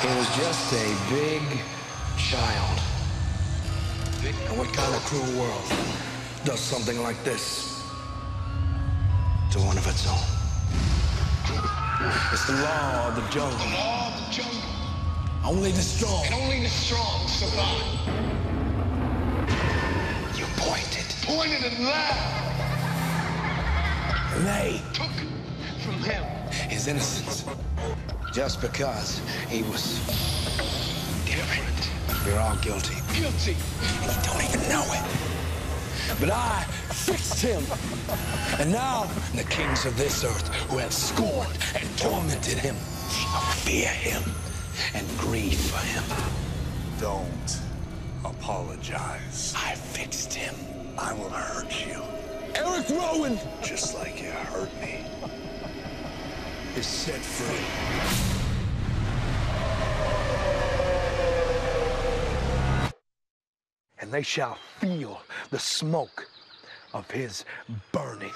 He was just a big child. And what kind of cruel world does something like this to one of its own? It's the law of the jungle. The law of the jungle. Only the strong. And only the strong survive. You pointed. Pointed and laughed. They Took from him. His innocence. Just because he was different. We're all guilty. Guilty. And you don't even know it. But I fixed him. And now the kings of this earth who have scorned and tormented him fear him and grieve for him. Don't apologize. I fixed him. I will hurt you, Erick Rowan just like you hurt me. Is set free. And they shall feel the smoke of his burning.